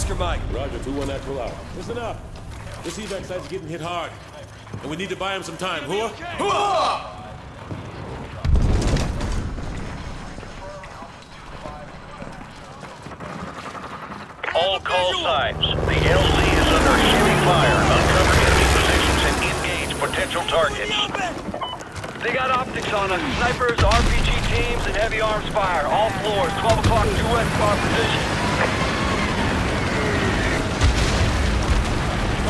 Oscar Mike. Roger, 2-1 actual out. Listen up. This evac site's getting hit hard. And we need to buy him some time. Whoa? Hooah! All call signs. The LZ is under heavy fire. Uncover enemy positions and engage potential targets. They got optics on us. Snipers, RPG teams, and heavy arms fire. All floors. 12 o'clock due west of our position.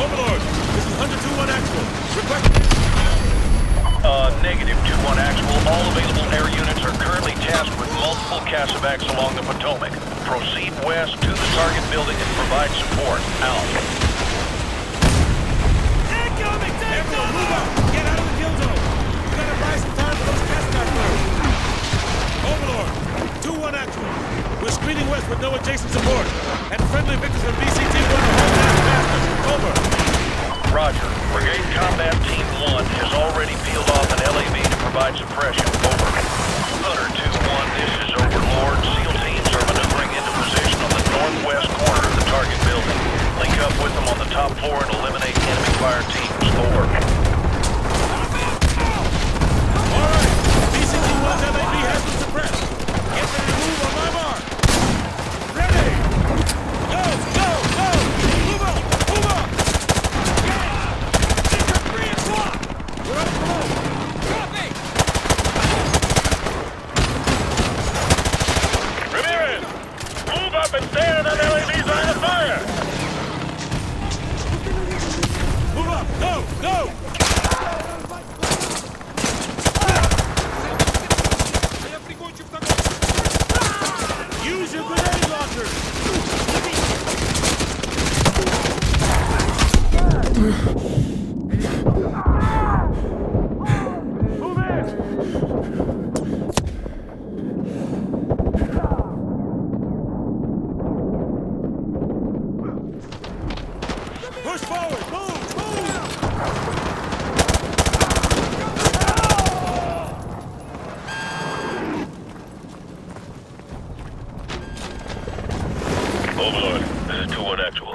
Overlord, this is Hunter 2-1 actual. Request... Uh, negative 2-1 actual. All available air units are currently tasked with multiple Casevacs along the Potomac. Proceed west to the target building and provide support. Out. Incoming! Everyone, move up! Get out of the kill zone! We gotta buy some time for those flares. Overlord, 2-1 actual. We're screening west with no adjacent support. And friendly victims from BCT-1 are holding out. Over. Roger. Brigade Combat Team 1 has already peeled off an LAV to provide suppression. Over. Hunter 2-1, this is Overlord. SEAL teams are maneuvering into position on the northwest corner of the target building. Link up with them on the top floor and eliminate enemy fire teams. Over. All right. BCT-1's LAV has been suppressed. Get ready to move on my mark. Ready! Go, go, go! Move up, move up! Sector 3 o'clock! We're up below. Copy! Ramirez! Move up and stand on LAV's line of fire! Move up, go, go! Use your grenade launchers! Move in! Push forward! Move! Move! Overlord, this is 2-1 actual.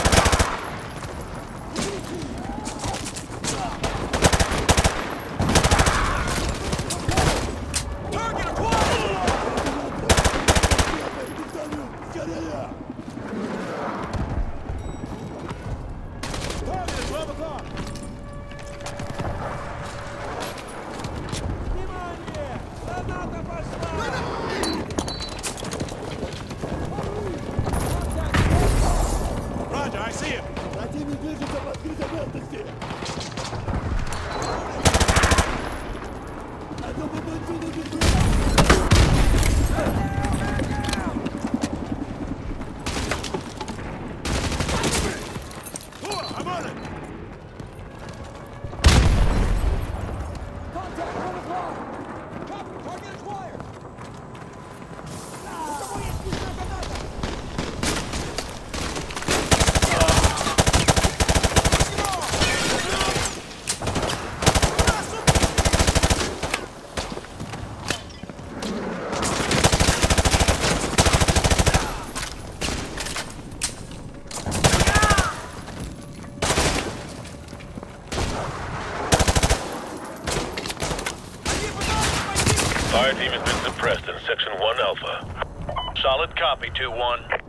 copy, 2-1.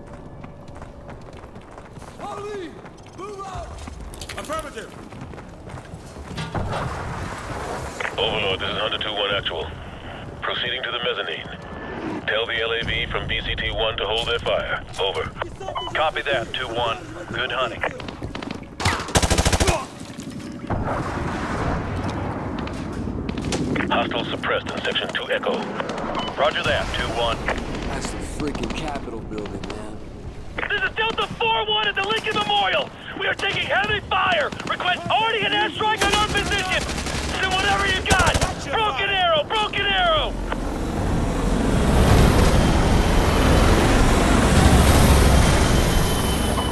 Affirmative. Overlord, this is Hunter 2-1 actual. Proceeding to the mezzanine. Tell the LAV from BCT-1 to hold their fire. Over. Copy that, 2-1. Good hunting. Hostile suppressed in Section 2 Echo. Roger that, 2-1. That's freaking Capitol building, man. This is Delta 4-1 at the Lincoln Memorial. We are taking heavy fire. Request already an airstrike on our position. Send whatever you got. Broken arrow, broken arrow.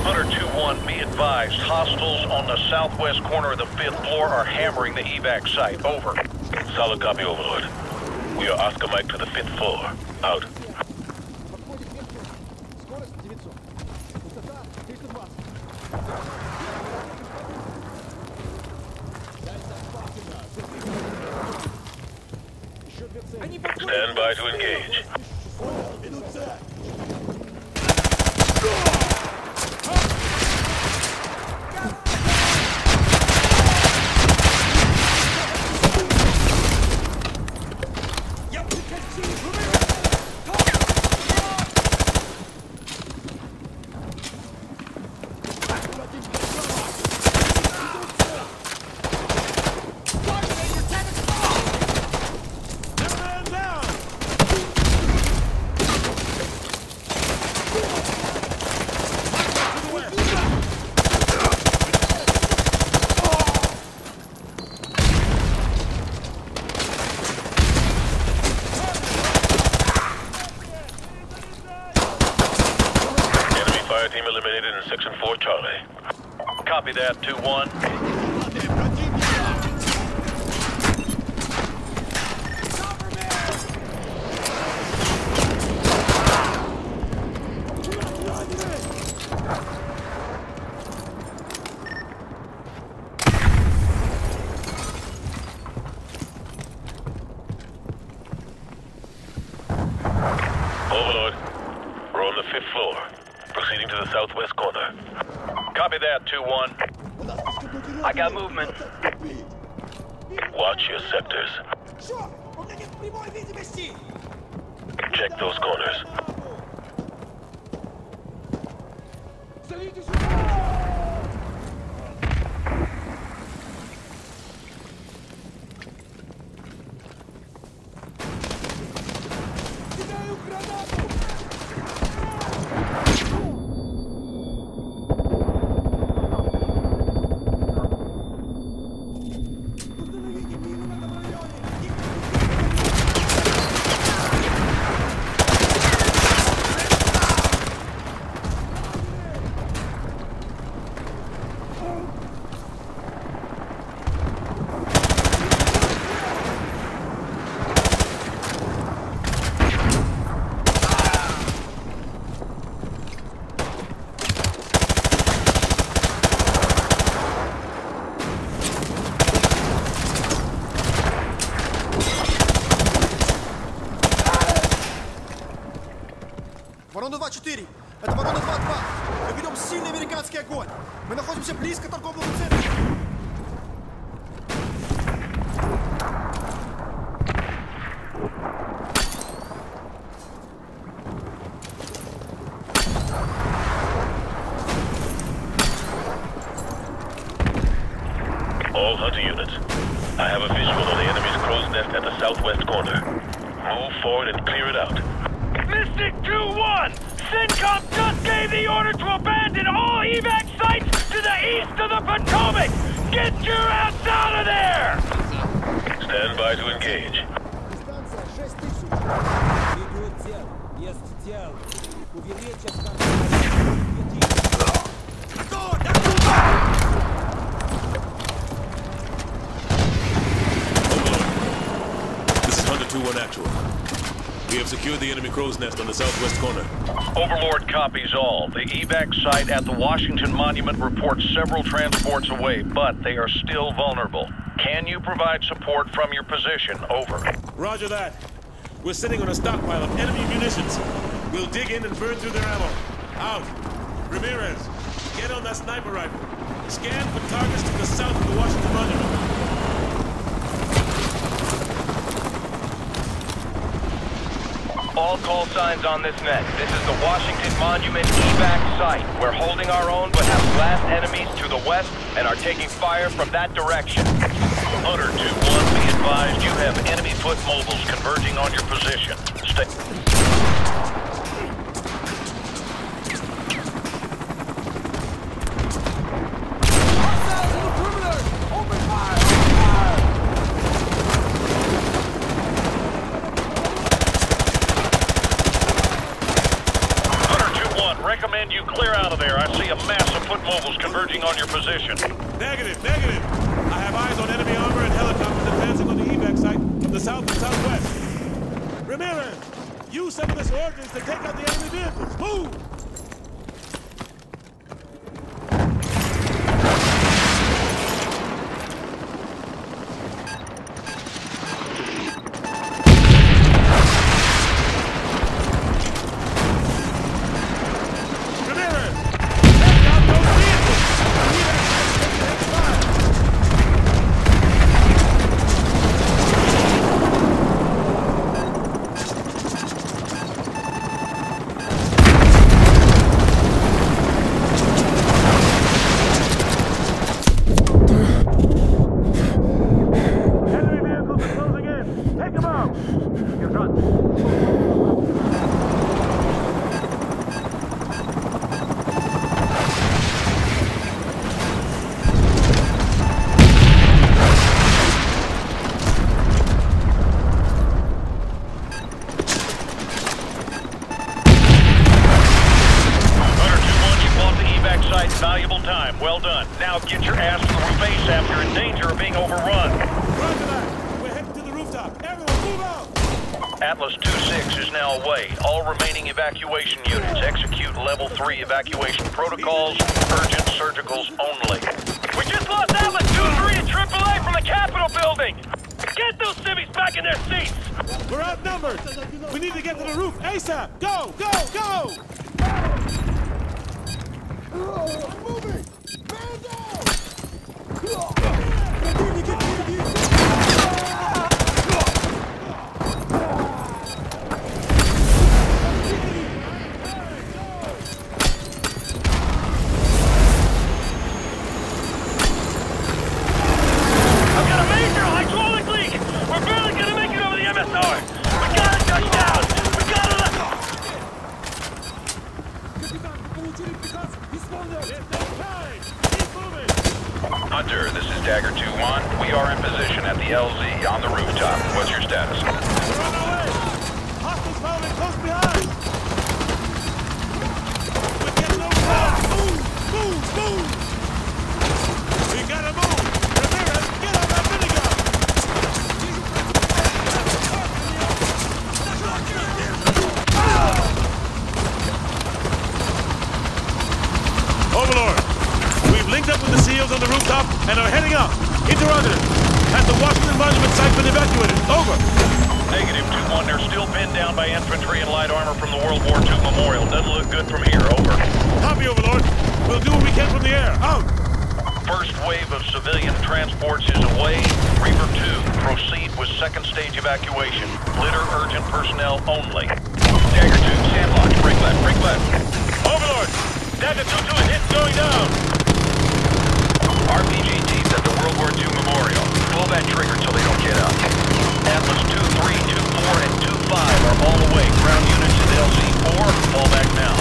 Hunter 2-1, be advised. Hostiles on the southwest corner of the fifth floor are hammering the evac site. Over. Solid copy, Overlord. We are Oscar Mike to the fifth floor. Out. Stand by to engage. Man down! To the west. Enemy fire team eliminated in Section 4 Charlie. Copy that, 2-1. Overlord, we're on the fifth floor, proceeding to the southwest corner. Copy that, 2-1. I got movement. Watch your sectors. Check those corners. hunter units. I have a visual on the enemy's crow's nest at the southwest corner. Move forward and clear it out. Mystic 2-1! CENTCOM just gave the order to abandon all evac sites to the east of the Potomac! Get your ass out of there! Stand by to engage. Дистанция 6 тысяч. Видео тел. Есть тел. We have secured the enemy crow's nest on the southwest corner. Overlord copies all. The evac site at the Washington Monument reports several transports away, but they are still vulnerable. Can you provide support from your position? Over. Roger that. We're sitting on a stockpile of enemy munitions. We'll dig in and burn through their ammo. Out. Ramirez, get on that sniper rifle. Scan for targets to the south of the Washington Monument. All call signs on this net. This is the Washington Monument evac site. We're holding our own but have blast enemies to the west and are taking fire from that direction. Hunter 2-1, be advised you have enemy foot mobiles converging on your position. Atlas 2-6 is now away. All remaining evacuation units execute level 3 evacuation protocols, urgent surgicals only. We just lost Atlas 2-3 and AAA from the Capitol building! Get those civvies back in their seats! We're outnumbered! We need to get to the roof ASAP! Go, go, go! I'm moving! Man! 10 from the air. Out! First wave of civilian transports is away. Reaper 2, proceed with second stage evacuation. Litter urgent personnel only. Dagger 2, sandlocked. Break left, break left. Overlord! Dagger 2-2 is hit going down! RPG teams at the World War II Memorial. Pull that trigger till they don't get up. Atlas 2-3, 2-4, and 2-5 are all away. Ground units at LZ-4, fall back now.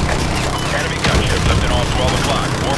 Enemy gunships up in all 12 o'clock.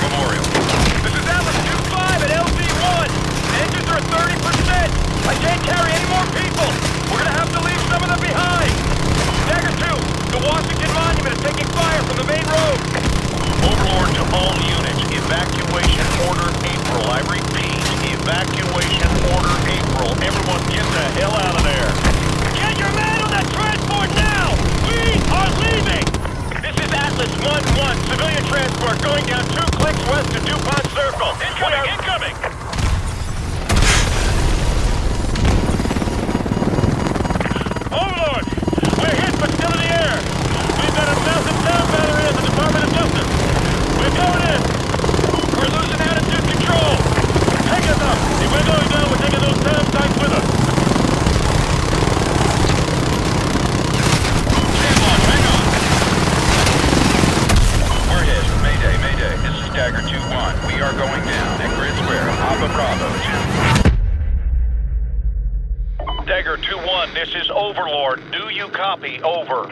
2-1, this is Overlord. Do you copy? Over.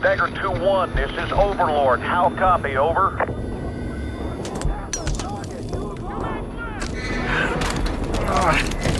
Dagger 2-1, this is Overlord. How copy? Over. Ah.